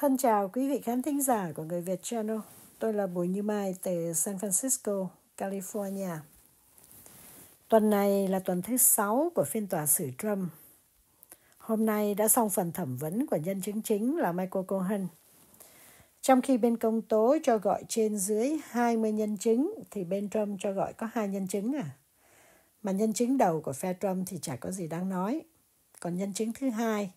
Thân chào quý vị khán thính giả của Người Việt Channel. Tôi là Bùi Như Mai từ San Francisco, California. Tuần này là tuần thứ sáu của phiên tòa xử Trump. Hôm nay đã xong phần thẩm vấn của nhân chứng chính là Michael Cohen. Trong khi bên công tố cho gọi trên dưới 20 nhân chứng thì bên Trump cho gọi có hai nhân chứng à. Mà nhân chứng đầu của phe Trump thì chả có gì đáng nói. Còn nhân chứng thứ hai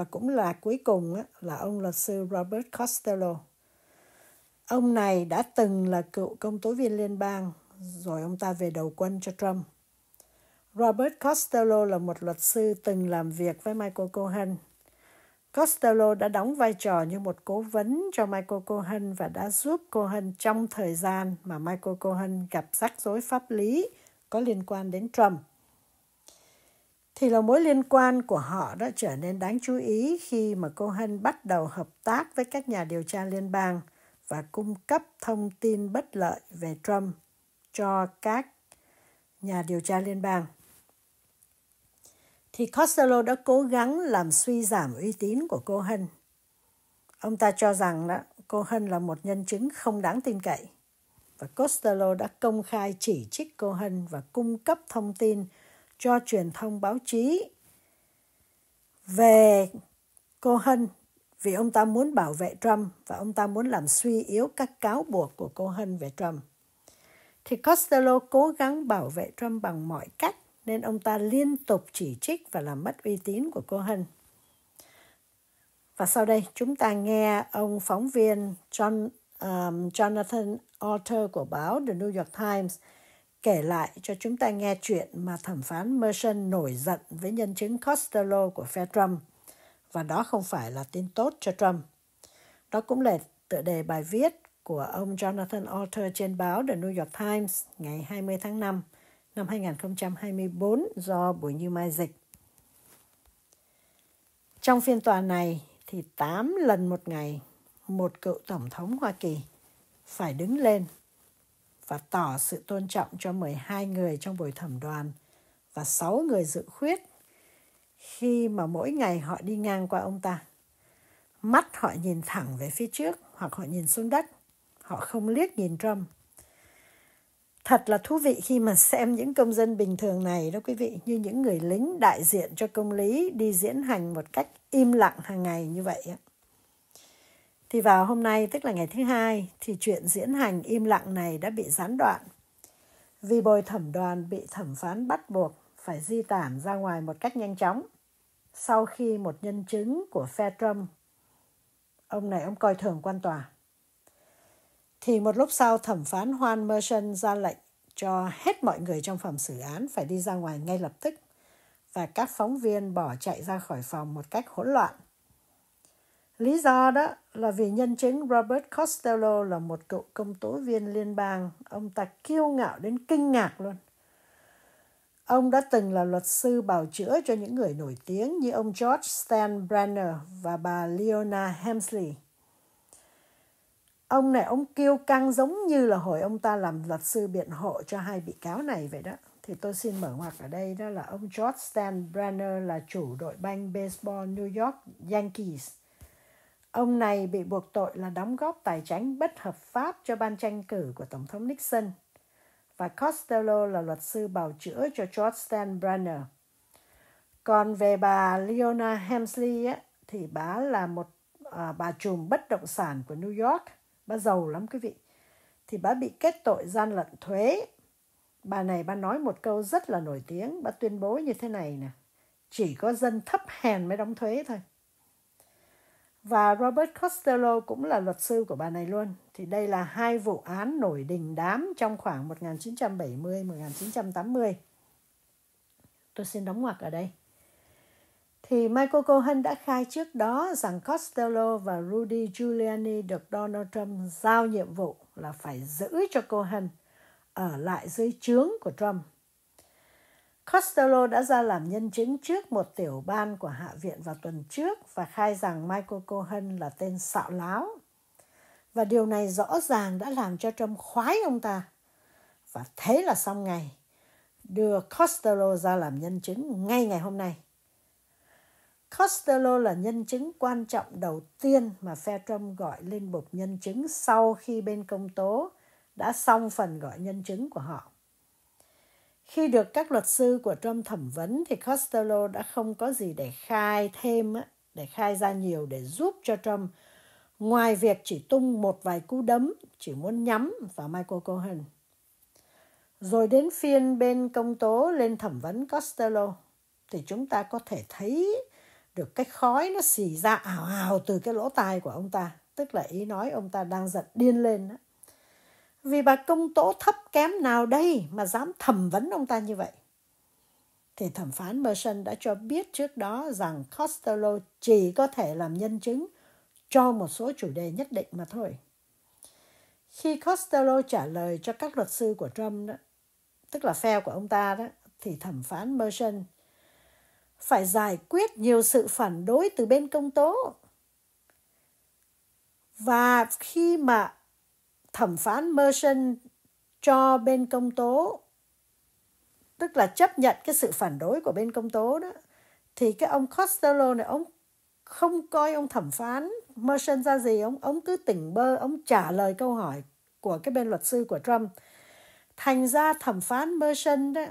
và cũng là cuối cùng là ông luật sư Robert Costello. Ông này đã từng là cựu công tố viên liên bang, rồi ông ta về đầu quân cho Trump. Robert Costello là một luật sư từng làm việc với Michael Cohen. Costello đã đóng vai trò như một cố vấn cho Michael Cohen và đã giúp Cohen trong thời gian mà Michael Cohen gặp rắc rối pháp lý có liên quan đến Trump thì là mối liên quan của họ đã trở nên đáng chú ý khi mà Cohen bắt đầu hợp tác với các nhà điều tra liên bang và cung cấp thông tin bất lợi về Trump cho các nhà điều tra liên bang. Thì Costello đã cố gắng làm suy giảm uy tín của Cohen. Ông ta cho rằng đó, Cohen là một nhân chứng không đáng tin cậy. Và Costello đã công khai chỉ trích Cohen và cung cấp thông tin cho truyền thông báo chí về cô Hân vì ông ta muốn bảo vệ Trump và ông ta muốn làm suy yếu các cáo buộc của cô Hân về Trump. Thì Costello cố gắng bảo vệ Trump bằng mọi cách nên ông ta liên tục chỉ trích và làm mất uy tín của cô Hân. Và sau đây chúng ta nghe ông phóng viên John, um, Jonathan Alter của báo The New York Times – kể lại cho chúng ta nghe chuyện mà thẩm phán Merson nổi giận với nhân chứng Costello của phe Trump. Và đó không phải là tin tốt cho Trump. Đó cũng là tựa đề bài viết của ông Jonathan Alter trên báo The New York Times ngày 20 tháng 5 năm 2024 do Bùi Như Mai dịch. Trong phiên tòa này thì 8 lần một ngày, một cựu tổng thống Hoa Kỳ phải đứng lên và tỏ sự tôn trọng cho 12 người trong buổi thẩm đoàn và 6 người dự khuyết khi mà mỗi ngày họ đi ngang qua ông ta. Mắt họ nhìn thẳng về phía trước hoặc họ nhìn xuống đất. Họ không liếc nhìn Trump. Thật là thú vị khi mà xem những công dân bình thường này đó quý vị, như những người lính đại diện cho công lý đi diễn hành một cách im lặng hàng ngày như vậy. Thì vào hôm nay, tức là ngày thứ hai, thì chuyện diễn hành im lặng này đã bị gián đoạn. Vì bồi thẩm đoàn bị thẩm phán bắt buộc phải di tản ra ngoài một cách nhanh chóng. Sau khi một nhân chứng của phe Trump, ông này ông coi thường quan tòa. Thì một lúc sau thẩm phán Juan Merchant ra lệnh cho hết mọi người trong phòng xử án phải đi ra ngoài ngay lập tức và các phóng viên bỏ chạy ra khỏi phòng một cách hỗn loạn. Lý do đó là vì nhân chứng Robert Costello là một cựu công tố viên liên bang. Ông ta kiêu ngạo đến kinh ngạc luôn. Ông đã từng là luật sư bào chữa cho những người nổi tiếng như ông George Steinbrenner và bà Leona Hemsley. Ông này, ông kiêu căng giống như là hồi ông ta làm luật sư biện hộ cho hai bị cáo này vậy đó. Thì tôi xin mở ngoặc ở đây, đó là ông George Steinbrenner là chủ đội banh baseball New York Yankees Ông này bị buộc tội là đóng góp tài chính bất hợp pháp cho ban tranh cử của Tổng thống Nixon. Và Costello là luật sư bào chữa cho George Steinbrenner. Còn về bà Leona Hemsley á, thì bà là một à, bà trùm bất động sản của New York. Bà giàu lắm quý vị. Thì bà bị kết tội gian lận thuế. Bà này bà nói một câu rất là nổi tiếng. Bà tuyên bố như thế này nè. Chỉ có dân thấp hèn mới đóng thuế thôi. Và Robert Costello cũng là luật sư của bà này luôn. Thì đây là hai vụ án nổi đình đám trong khoảng 1970-1980. Tôi xin đóng ngoặc ở đây. Thì Michael Cohen đã khai trước đó rằng Costello và Rudy Giuliani được Donald Trump giao nhiệm vụ là phải giữ cho Cohen ở lại dưới trướng của Trump Costello đã ra làm nhân chứng trước một tiểu ban của Hạ viện vào tuần trước và khai rằng Michael Cohen là tên xạo láo. Và điều này rõ ràng đã làm cho Trump khoái ông ta. Và thế là xong ngày. Đưa Costello ra làm nhân chứng ngay ngày hôm nay. Costello là nhân chứng quan trọng đầu tiên mà phe Trump gọi lên bục nhân chứng sau khi bên công tố đã xong phần gọi nhân chứng của họ. Khi được các luật sư của Trump thẩm vấn thì Costello đã không có gì để khai thêm, để khai ra nhiều để giúp cho Trump, ngoài việc chỉ tung một vài cú đấm, chỉ muốn nhắm vào Michael Cohen. Rồi đến phiên bên công tố lên thẩm vấn Costello, thì chúng ta có thể thấy được cái khói nó xì ra ảo ảo từ cái lỗ tai của ông ta. Tức là ý nói ông ta đang giận điên lên đó. Vì bà công tố thấp kém nào đây mà dám thẩm vấn ông ta như vậy? Thì thẩm phán Merson đã cho biết trước đó rằng Costello chỉ có thể làm nhân chứng cho một số chủ đề nhất định mà thôi. Khi Costello trả lời cho các luật sư của Trump đó, tức là phe của ông ta đó, thì thẩm phán Merson phải giải quyết nhiều sự phản đối từ bên công tố. Và khi mà thẩm phán Merson cho bên công tố tức là chấp nhận cái sự phản đối của bên công tố đó thì cái ông Costello này ông không coi ông thẩm phán Merson ra gì ông ông cứ tỉnh bơ ông trả lời câu hỏi của cái bên luật sư của Trump. Thành ra thẩm phán Merson đó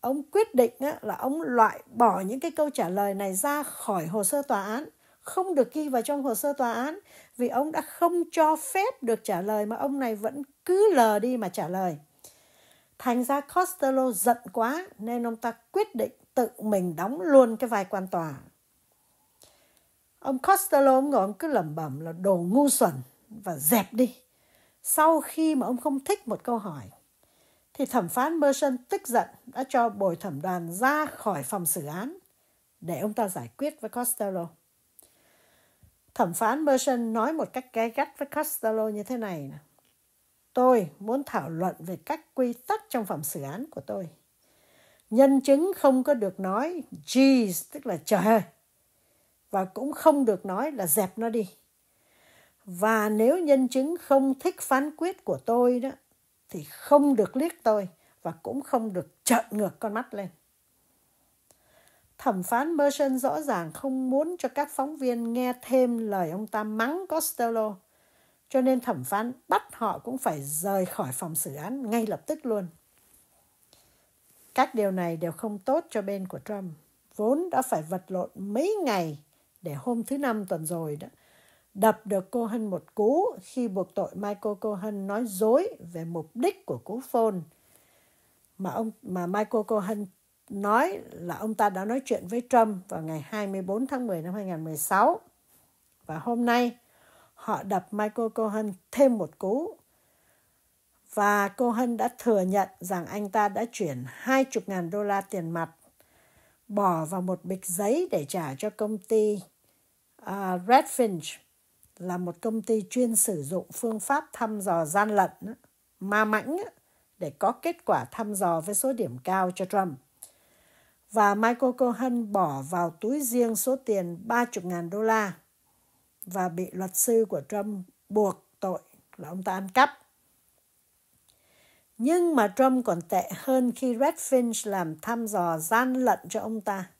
ông quyết định đó, là ông loại bỏ những cái câu trả lời này ra khỏi hồ sơ tòa án không được ghi vào trong hồ sơ tòa án vì ông đã không cho phép được trả lời mà ông này vẫn cứ lờ đi mà trả lời. Thành ra Costello giận quá nên ông ta quyết định tự mình đóng luôn cái vai quan tòa. Ông Costello, ông ngồi, ông cứ lẩm bẩm là đồ ngu xuẩn và dẹp đi. Sau khi mà ông không thích một câu hỏi, thì thẩm phán Merson tức giận đã cho bồi thẩm đoàn ra khỏi phòng xử án để ông ta giải quyết với Costello. Thẩm phán Merson nói một cách gay gắt với Costello như thế này. Nè. Tôi muốn thảo luận về các quy tắc trong phòng xử án của tôi. Nhân chứng không có được nói jeez, tức là trời ơi. Và cũng không được nói là dẹp nó đi. Và nếu nhân chứng không thích phán quyết của tôi đó, thì không được liếc tôi và cũng không được trợn ngược con mắt lên. Thẩm phán Merson rõ ràng không muốn cho các phóng viên nghe thêm lời ông ta mắng Costello, cho nên thẩm phán bắt họ cũng phải rời khỏi phòng xử án ngay lập tức luôn. Các điều này đều không tốt cho bên của Trump, vốn đã phải vật lộn mấy ngày để hôm thứ năm tuần rồi đó, đập được Cohen một cú khi buộc tội Michael Cohen nói dối về mục đích của cú phone. Mà ông mà Michael Cohen nói là ông ta đã nói chuyện với Trump vào ngày 24 tháng 10 năm 2016. Và hôm nay họ đập Michael Cohen thêm một cú. Và Cohen đã thừa nhận rằng anh ta đã chuyển 20.000 đô la tiền mặt bỏ vào một bịch giấy để trả cho công ty uh, Redfinch là một công ty chuyên sử dụng phương pháp thăm dò gian lận, ma mãnh để có kết quả thăm dò với số điểm cao cho Trump và Michael Cohen bỏ vào túi riêng số tiền 30.000 đô la và bị luật sư của Trump buộc tội là ông ta ăn cắp. Nhưng mà Trump còn tệ hơn khi Red Finch làm thăm dò gian lận cho ông ta.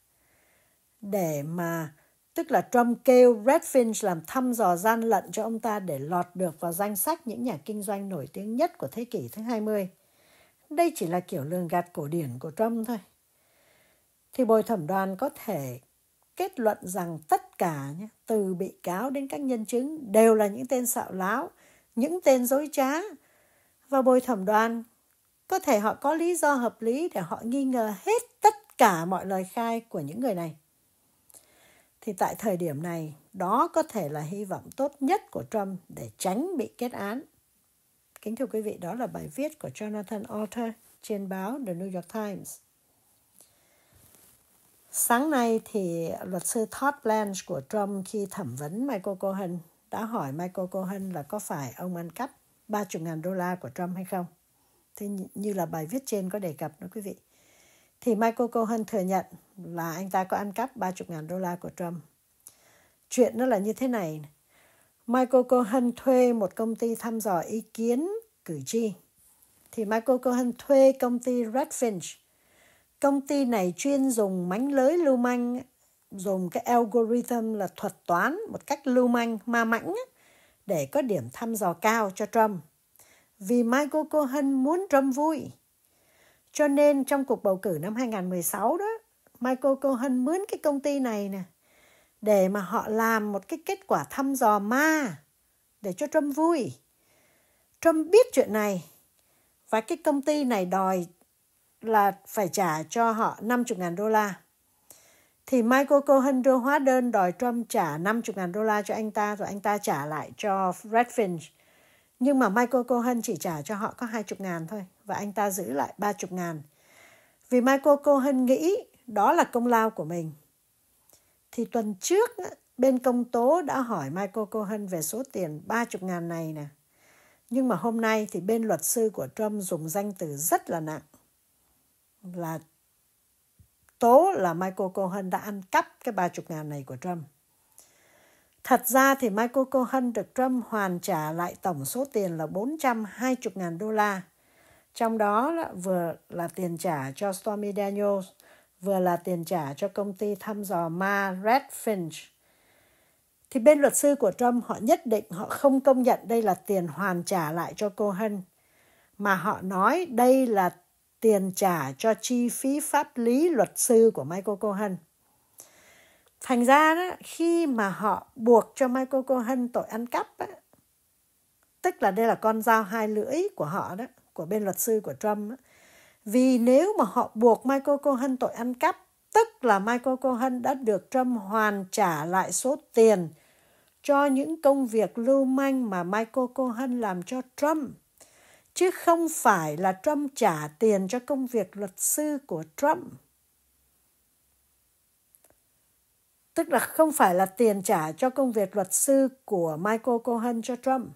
Để mà, tức là Trump kêu Red Finch làm thăm dò gian lận cho ông ta để lọt được vào danh sách những nhà kinh doanh nổi tiếng nhất của thế kỷ thứ 20. Đây chỉ là kiểu lường gạt cổ điển của Trump thôi thì bồi thẩm đoàn có thể kết luận rằng tất cả nhé, từ bị cáo đến các nhân chứng đều là những tên xạo láo, những tên dối trá. Và bồi thẩm đoàn có thể họ có lý do hợp lý để họ nghi ngờ hết tất cả mọi lời khai của những người này. Thì tại thời điểm này, đó có thể là hy vọng tốt nhất của Trump để tránh bị kết án. Kính thưa quý vị, đó là bài viết của Jonathan Alter trên báo The New York Times. Sáng nay thì luật sư Todd Blanche của Trump khi thẩm vấn Michael Cohen đã hỏi Michael Cohen là có phải ông ăn cắp 30.000 đô la của Trump hay không. Thế như là bài viết trên có đề cập đó quý vị. Thì Michael Cohen thừa nhận là anh ta có ăn cắp 30.000 đô la của Trump. Chuyện nó là như thế này. Michael Cohen thuê một công ty thăm dò ý kiến cử tri. Thì Michael Cohen thuê công ty Redfinch Công ty này chuyên dùng mánh lưới lưu manh dùng cái algorithm là thuật toán một cách lưu manh, ma mãnh để có điểm thăm dò cao cho Trump. Vì Michael Cohen muốn Trump vui. Cho nên trong cuộc bầu cử năm 2016 đó, Michael Cohen mướn cái công ty này nè để mà họ làm một cái kết quả thăm dò ma để cho Trump vui. Trump biết chuyện này và cái công ty này đòi là phải trả cho họ 50.000 đô la. Thì Michael Cohen đưa hóa đơn đòi Trump trả 50.000 đô la cho anh ta rồi anh ta trả lại cho Redfin. Nhưng mà Michael Cohen chỉ trả cho họ có 20.000 thôi và anh ta giữ lại 30.000. Vì Michael Cohen nghĩ đó là công lao của mình. Thì tuần trước, bên công tố đã hỏi Michael Cohen về số tiền 30.000 này nè. Nhưng mà hôm nay thì bên luật sư của Trump dùng danh từ rất là nặng là tố là Michael Cohen đã ăn cắp cái 30 ngàn này của Trump. Thật ra thì Michael Cohen được Trump hoàn trả lại tổng số tiền là 420 ngàn đô la. Trong đó vừa là tiền trả cho Stormy Daniels, vừa là tiền trả cho công ty thăm dò ma Redfinch. Thì bên luật sư của Trump họ nhất định họ không công nhận đây là tiền hoàn trả lại cho Cohen, mà họ nói đây là tiền trả cho chi phí pháp lý luật sư của Michael Cohen. Thành ra đó, khi mà họ buộc cho Michael Cohen tội ăn cắp, đó, tức là đây là con dao hai lưỡi của họ đó, của bên luật sư của Trump. Đó. Vì nếu mà họ buộc Michael Cohen tội ăn cắp, tức là Michael Cohen đã được Trump hoàn trả lại số tiền cho những công việc lưu manh mà Michael Cohen làm cho Trump chứ không phải là Trump trả tiền cho công việc luật sư của Trump. Tức là không phải là tiền trả cho công việc luật sư của Michael Cohen cho Trump.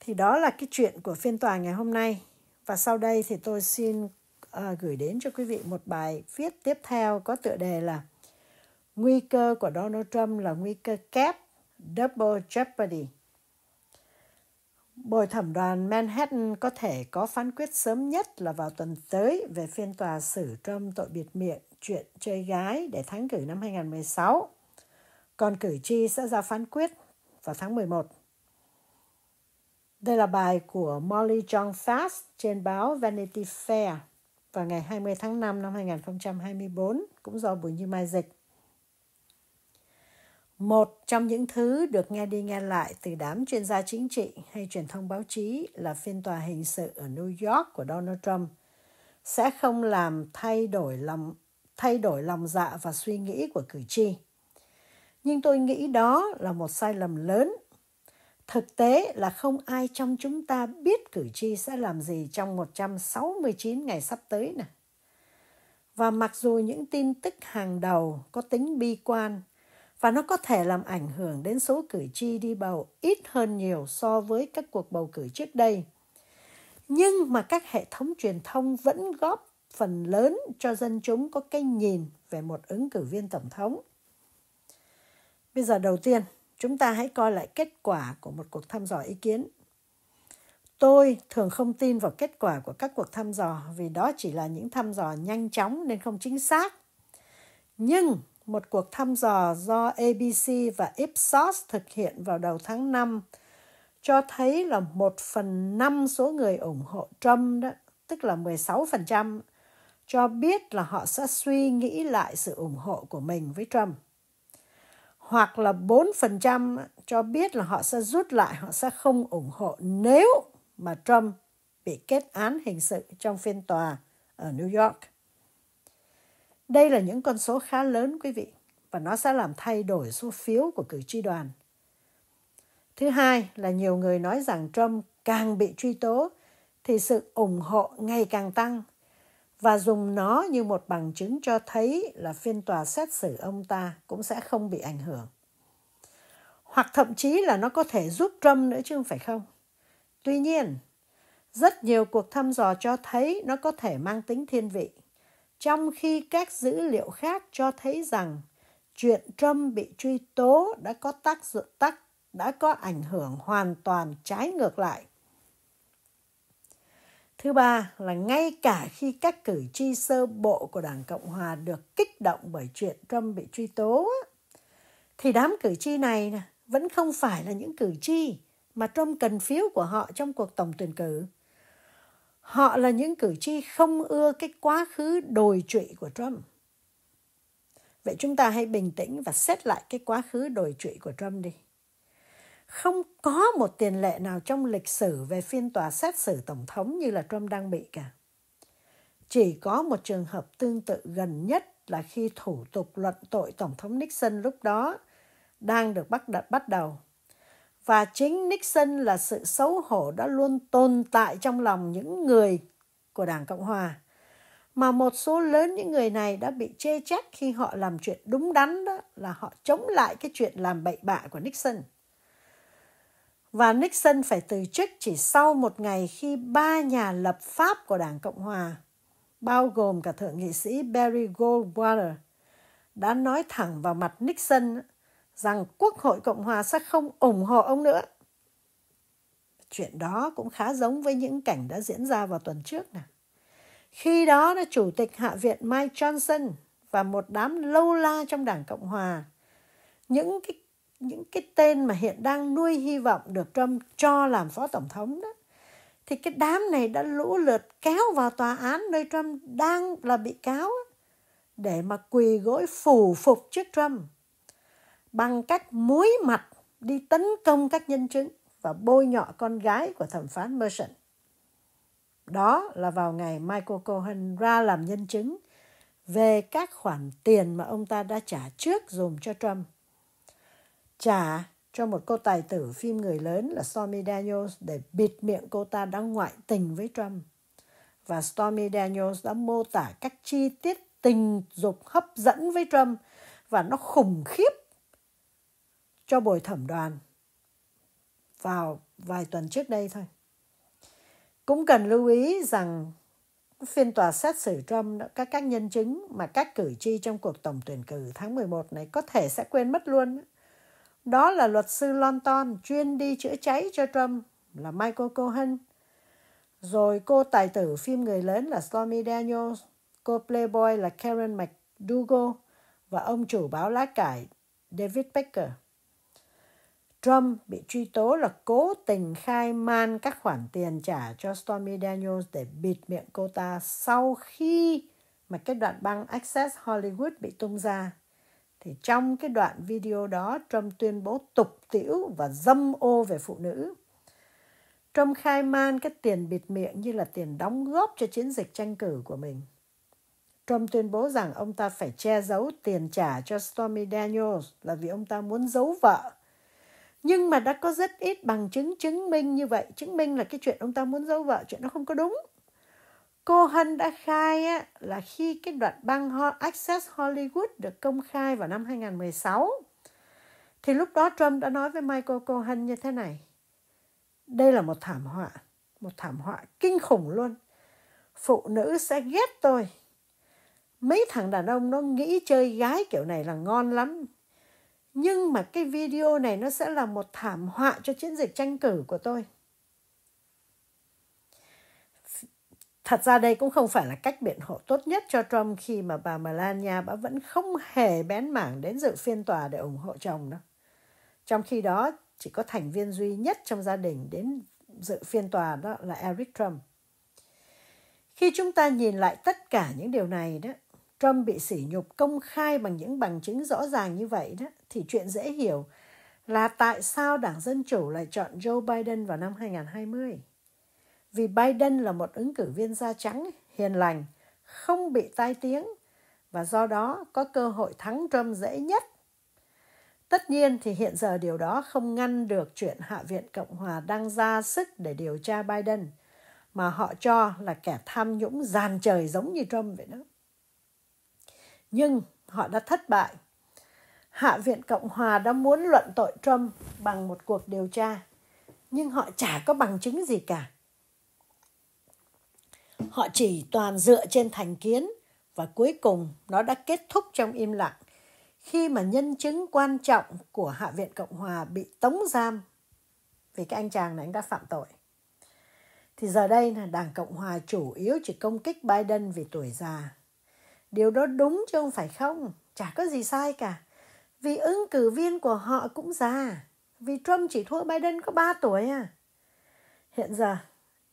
Thì đó là cái chuyện của phiên tòa ngày hôm nay. Và sau đây thì tôi xin uh, gửi đến cho quý vị một bài viết tiếp theo có tựa đề là Nguy cơ của Donald Trump là nguy cơ kép Double Jeopardy. Bồi thẩm đoàn Manhattan có thể có phán quyết sớm nhất là vào tuần tới về phiên tòa xử Trump tội biệt miệng chuyện chơi gái để thắng cử năm 2016. Còn cử tri sẽ ra phán quyết vào tháng 11. Đây là bài của Molly John Fast trên báo Vanity Fair vào ngày 20 tháng 5 năm 2024, cũng do Bùi Như Mai dịch. Một trong những thứ được nghe đi nghe lại từ đám chuyên gia chính trị hay truyền thông báo chí là phiên tòa hình sự ở New York của Donald Trump sẽ không làm thay đổi lòng, thay đổi lòng dạ và suy nghĩ của cử tri. Nhưng tôi nghĩ đó là một sai lầm lớn. Thực tế là không ai trong chúng ta biết cử tri sẽ làm gì trong 169 ngày sắp tới nè. Và mặc dù những tin tức hàng đầu có tính bi quan và nó có thể làm ảnh hưởng đến số cử tri đi bầu ít hơn nhiều so với các cuộc bầu cử trước đây. Nhưng mà các hệ thống truyền thông vẫn góp phần lớn cho dân chúng có cái nhìn về một ứng cử viên tổng thống. Bây giờ đầu tiên, chúng ta hãy coi lại kết quả của một cuộc thăm dò ý kiến. Tôi thường không tin vào kết quả của các cuộc thăm dò vì đó chỉ là những thăm dò nhanh chóng nên không chính xác. Nhưng một cuộc thăm dò do ABC và Ipsos thực hiện vào đầu tháng 5 cho thấy là một phần năm số người ủng hộ Trump, đó, tức là 16%, cho biết là họ sẽ suy nghĩ lại sự ủng hộ của mình với Trump. Hoặc là 4% cho biết là họ sẽ rút lại, họ sẽ không ủng hộ nếu mà Trump bị kết án hình sự trong phiên tòa ở New York. Đây là những con số khá lớn quý vị và nó sẽ làm thay đổi số phiếu của cử tri đoàn. Thứ hai là nhiều người nói rằng Trump càng bị truy tố thì sự ủng hộ ngày càng tăng và dùng nó như một bằng chứng cho thấy là phiên tòa xét xử ông ta cũng sẽ không bị ảnh hưởng. Hoặc thậm chí là nó có thể giúp Trump nữa chứ không phải không. Tuy nhiên, rất nhiều cuộc thăm dò cho thấy nó có thể mang tính thiên vị trong khi các dữ liệu khác cho thấy rằng chuyện Trump bị truy tố đã có tác dụng tác đã có ảnh hưởng hoàn toàn trái ngược lại. Thứ ba là ngay cả khi các cử tri sơ bộ của Đảng Cộng Hòa được kích động bởi chuyện Trump bị truy tố, thì đám cử tri này vẫn không phải là những cử tri mà Trump cần phiếu của họ trong cuộc tổng tuyển cử. Họ là những cử tri không ưa cái quá khứ đồi trụy của Trump. Vậy chúng ta hãy bình tĩnh và xét lại cái quá khứ đồi trụy của Trump đi. Không có một tiền lệ nào trong lịch sử về phiên tòa xét xử tổng thống như là Trump đang bị cả. Chỉ có một trường hợp tương tự gần nhất là khi thủ tục luận tội Tổng thống Nixon lúc đó đang được bắt đặt bắt đầu. Và chính Nixon là sự xấu hổ đã luôn tồn tại trong lòng những người của Đảng Cộng Hòa. Mà một số lớn những người này đã bị chê trách khi họ làm chuyện đúng đắn đó là họ chống lại cái chuyện làm bậy bạ của Nixon. Và Nixon phải từ chức chỉ sau một ngày khi ba nhà lập pháp của Đảng Cộng Hòa, bao gồm cả Thượng nghị sĩ Barry Goldwater, đã nói thẳng vào mặt Nixon rằng Quốc hội Cộng Hòa sẽ không ủng hộ ông nữa. Chuyện đó cũng khá giống với những cảnh đã diễn ra vào tuần trước này. Khi đó là Chủ tịch Hạ viện Mike Johnson và một đám lâu la trong Đảng Cộng Hòa, những cái những cái tên mà hiện đang nuôi hy vọng được Trump cho làm phó tổng thống đó thì cái đám này đã lũ lượt kéo vào tòa án nơi Trump đang là bị cáo để mà quỳ gối phủ phục trước Trump bằng cách muối mặt đi tấn công các nhân chứng và bôi nhọ con gái của thẩm phán Merchant. Đó là vào ngày Michael Cohen ra làm nhân chứng về các khoản tiền mà ông ta đã trả trước dùm cho Trump trả cho một cô tài tử phim người lớn là Stormy Daniels để bịt miệng cô ta đang ngoại tình với Trump. Và Stormy Daniels đã mô tả các chi tiết tình dục hấp dẫn với Trump và nó khủng khiếp cho buổi thẩm đoàn vào vài tuần trước đây thôi. Cũng cần lưu ý rằng phiên tòa xét xử Trump các các nhân chứng mà các cử tri trong cuộc tổng tuyển cử tháng 11 này có thể sẽ quên mất luôn. Đó là luật sư London chuyên đi chữa cháy cho Trump là Michael Cohen. Rồi cô tài tử phim người lớn là Stormy Daniels, cô playboy là Karen McDougal và ông chủ báo lá cải David Becker. Trump bị truy tố là cố tình khai man các khoản tiền trả cho Stormy Daniels để bịt miệng cô ta sau khi mà cái đoạn băng Access Hollywood bị tung ra thì trong cái đoạn video đó, Trump tuyên bố tục tiễu và dâm ô về phụ nữ. Trump khai man cái tiền bịt miệng như là tiền đóng góp cho chiến dịch tranh cử của mình. Trump tuyên bố rằng ông ta phải che giấu tiền trả cho Stormy Daniels là vì ông ta muốn giấu vợ. Nhưng mà đã có rất ít bằng chứng chứng minh như vậy. Chứng minh là cái chuyện ông ta muốn giấu vợ, chuyện nó không có đúng. Cô Hân đã khai á, là khi cái đoạn băng Access Hollywood được công khai vào năm 2016 thì lúc đó Trump đã nói với Michael Cohen như thế này. Đây là một thảm họa, một thảm họa kinh khủng luôn. Phụ nữ sẽ ghét tôi. Mấy thằng đàn ông nó nghĩ chơi gái kiểu này là ngon lắm. Nhưng mà cái video này nó sẽ là một thảm họa cho chiến dịch tranh cử của tôi. Thật ra đây cũng không phải là cách biện hộ tốt nhất cho Trump khi mà bà Melania bà vẫn không hề bén mảng đến dự phiên tòa để ủng hộ chồng đâu. Trong khi đó, chỉ có thành viên duy nhất trong gia đình đến dự phiên tòa đó là Eric Trump. Khi chúng ta nhìn lại tất cả những điều này đó, Trump bị sỉ nhục công khai bằng những bằng chứng rõ ràng như vậy đó, thì chuyện dễ hiểu là tại sao Đảng Dân Chủ lại chọn Joe Biden vào năm 2020 vì Biden là một ứng cử viên da trắng, hiền lành, không bị tai tiếng và do đó có cơ hội thắng Trump dễ nhất. Tất nhiên thì hiện giờ điều đó không ngăn được chuyện Hạ viện Cộng hòa đang ra sức để điều tra Biden mà họ cho là kẻ tham nhũng giàn trời giống như Trump vậy đó. Nhưng họ đã thất bại. Hạ viện Cộng hòa đã muốn luận tội Trump bằng một cuộc điều tra, nhưng họ chả có bằng chứng gì cả Họ chỉ toàn dựa trên thành kiến và cuối cùng nó đã kết thúc trong im lặng khi mà nhân chứng quan trọng của Hạ viện Cộng Hòa bị tống giam vì cái anh chàng này anh đã phạm tội. thì giờ đây là Đảng Cộng Hòa chủ yếu chỉ công kích Biden vì tuổi già. Điều đó đúng chứ không phải không, chả có gì sai cả. Vì ứng cử viên của họ cũng già, vì Trump chỉ thua Biden có 3 tuổi à. Hiện giờ,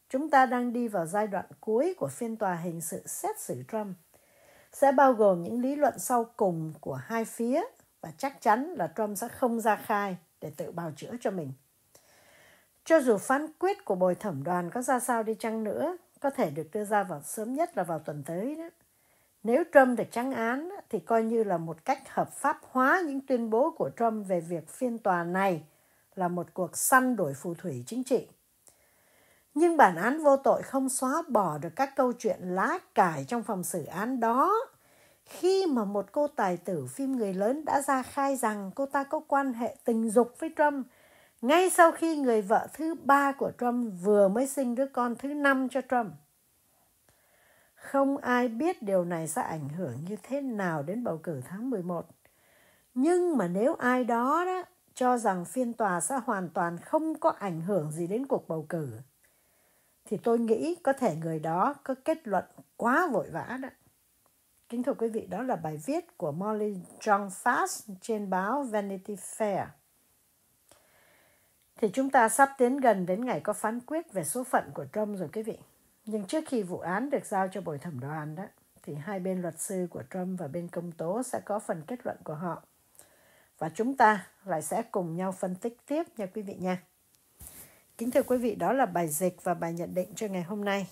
chúng ta đang đi vào giai đoạn cuối của phiên tòa hình sự xét xử Trump. Sẽ bao gồm những lý luận sau cùng của hai phía và chắc chắn là Trump sẽ không ra khai để tự bào chữa cho mình. Cho dù phán quyết của bồi thẩm đoàn có ra sao đi chăng nữa, có thể được đưa ra vào sớm nhất là vào tuần tới đó. Nếu Trump được trắng án thì coi như là một cách hợp pháp hóa những tuyên bố của Trump về việc phiên tòa này là một cuộc săn đuổi phù thủy chính trị. Nhưng bản án vô tội không xóa bỏ được các câu chuyện lá cải trong phòng xử án đó. Khi mà một cô tài tử phim người lớn đã ra khai rằng cô ta có quan hệ tình dục với Trump, ngay sau khi người vợ thứ ba của Trump vừa mới sinh đứa con thứ năm cho Trump. Không ai biết điều này sẽ ảnh hưởng như thế nào đến bầu cử tháng 11. Nhưng mà nếu ai đó, đó cho rằng phiên tòa sẽ hoàn toàn không có ảnh hưởng gì đến cuộc bầu cử, thì tôi nghĩ có thể người đó có kết luận quá vội vã đó. Kính thưa quý vị, đó là bài viết của Molly John Fast trên báo Vanity Fair. Thì chúng ta sắp tiến gần đến ngày có phán quyết về số phận của Trump rồi quý vị. Nhưng trước khi vụ án được giao cho bồi thẩm đoàn đó, thì hai bên luật sư của Trump và bên công tố sẽ có phần kết luận của họ. Và chúng ta lại sẽ cùng nhau phân tích tiếp nha quý vị nha. Kính thưa quý vị, đó là bài dịch và bài nhận định cho ngày hôm nay.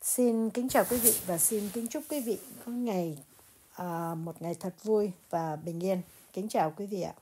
Xin kính chào quý vị và xin kính chúc quý vị có ngày uh, một ngày thật vui và bình yên. Kính chào quý vị ạ.